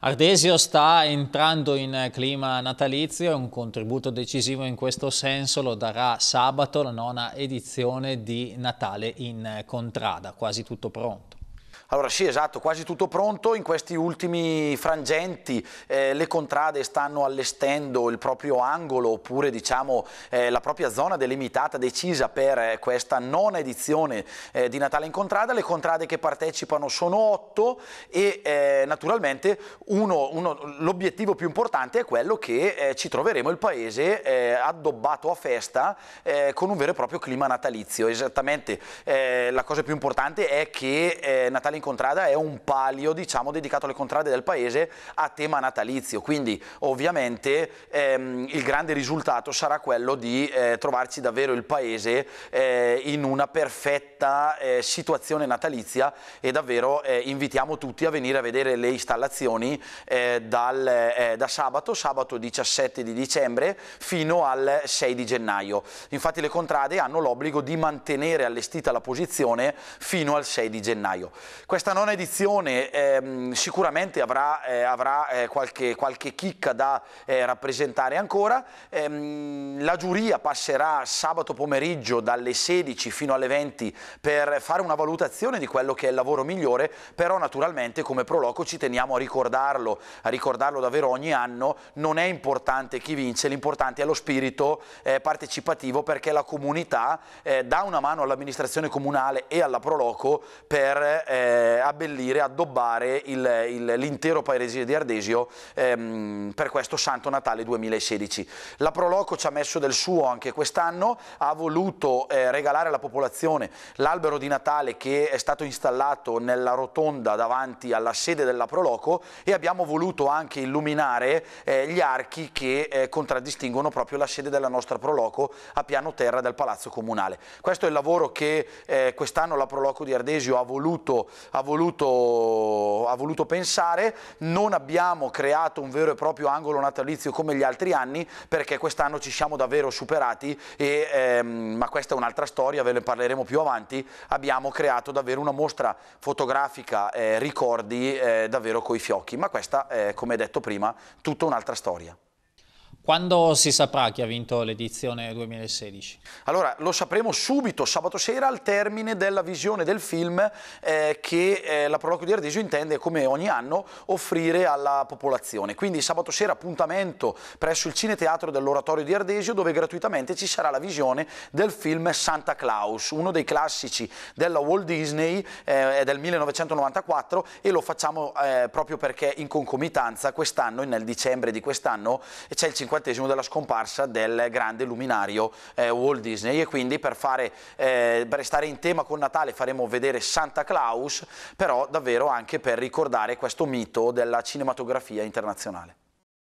Ardesio sta entrando in clima natalizio e un contributo decisivo in questo senso lo darà sabato la nona edizione di Natale in Contrada, quasi tutto pronto. Allora sì, esatto, quasi tutto pronto, in questi ultimi frangenti eh, le contrade stanno allestendo il proprio angolo oppure diciamo eh, la propria zona delimitata decisa per eh, questa nona edizione eh, di Natale in Contrada, le contrade che partecipano sono otto e eh, naturalmente l'obiettivo più importante è quello che eh, ci troveremo il paese addobbato a festa con un vero e proprio clima natalizio, esattamente la cosa più importante è che Natale in contrada è un palio diciamo dedicato alle contrade del paese a tema natalizio. Quindi ovviamente ehm, il grande risultato sarà quello di eh, trovarci davvero il paese eh, in una perfetta eh, situazione natalizia e davvero eh, invitiamo tutti a venire a vedere le installazioni eh, dal, eh, da sabato, sabato 17 di dicembre fino al 6 di gennaio. Infatti le contrade hanno l'obbligo di mantenere allestita la posizione fino al 6 di gennaio questa nona edizione ehm, sicuramente avrà, eh, avrà eh, qualche, qualche, chicca da eh, rappresentare ancora. Ehm, la giuria passerà sabato pomeriggio dalle 16 fino alle 20 per fare una valutazione di quello che è il lavoro migliore, però naturalmente come Proloco ci teniamo a ricordarlo, a ricordarlo davvero ogni anno, non è importante chi vince, l'importante è lo spirito eh, partecipativo perché la comunità eh, dà una mano all'amministrazione comunale e alla Proloco per eh, abbellire, addobbare l'intero paese di Ardesio ehm, per questo Santo Natale 2016. La Proloco ci ha messo del suo anche quest'anno, ha voluto eh, regalare alla popolazione l'albero di Natale che è stato installato nella rotonda davanti alla sede della Proloco e abbiamo voluto anche illuminare eh, gli archi che eh, contraddistinguono proprio la sede della nostra Proloco a piano terra del Palazzo Comunale. Questo è il lavoro che eh, quest'anno la Proloco di Ardesio ha voluto ha voluto, ha voluto pensare, non abbiamo creato un vero e proprio angolo natalizio come gli altri anni perché quest'anno ci siamo davvero superati, e, ehm, ma questa è un'altra storia, ve ne parleremo più avanti, abbiamo creato davvero una mostra fotografica eh, ricordi eh, davvero coi fiocchi, ma questa è come detto prima tutta un'altra storia. Quando si saprà chi ha vinto l'edizione 2016? Allora, lo sapremo subito, sabato sera, al termine della visione del film eh, che eh, la Proloquio di Ardesio intende, come ogni anno, offrire alla popolazione. Quindi sabato sera appuntamento presso il Cineteatro dell'Oratorio di Ardesio, dove gratuitamente ci sarà la visione del film Santa Claus, uno dei classici della Walt Disney, eh, del 1994, e lo facciamo eh, proprio perché in concomitanza quest'anno, nel dicembre di quest'anno, c'è il 50 cinquantesimo della scomparsa del grande luminario eh, Walt Disney e quindi per, fare, eh, per restare in tema con Natale faremo vedere Santa Claus, però davvero anche per ricordare questo mito della cinematografia internazionale.